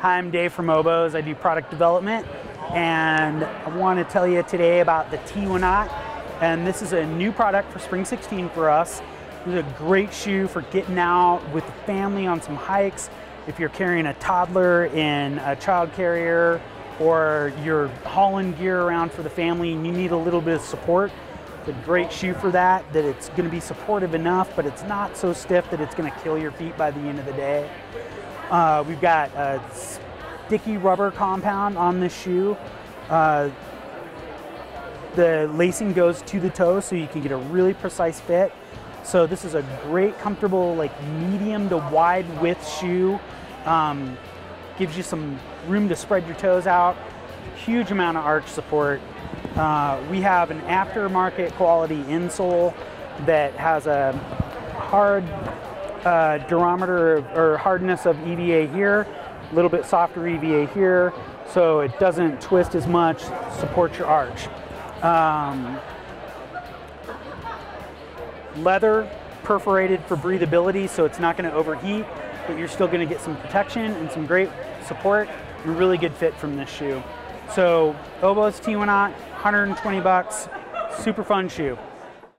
Hi, I'm Dave from Oboz. I do product development, and I want to tell you today about the Teewinot. And this is a new product for Spring 16 for us. It's a great shoe for getting out with the family on some hikes. If you're carrying a toddler in a child carrier, or you're hauling gear around for the family and you need a little bit of support, it's a great shoe for that, that it's going to be supportive enough, but it's not so stiff that it's going to kill your feet by the end of the day. Uh, we've got a sticky rubber compound on this shoe. Uh, the lacing goes to the toe so you can get a really precise fit. So this is a great, comfortable, like medium to wide width shoe. Um, gives you some room to spread your toes out. Huge amount of arch support. Uh, we have an aftermarket quality insole that has a hard uh, durometer or hardness of EVA here, a little bit softer EVA here, so it doesn't twist as much, support your arch. Um, leather perforated for breathability, so it's not going to overheat, but you're still going to get some protection and some great support and really good fit from this shoe. So Oboz Teewinot, 120 bucks, super fun shoe.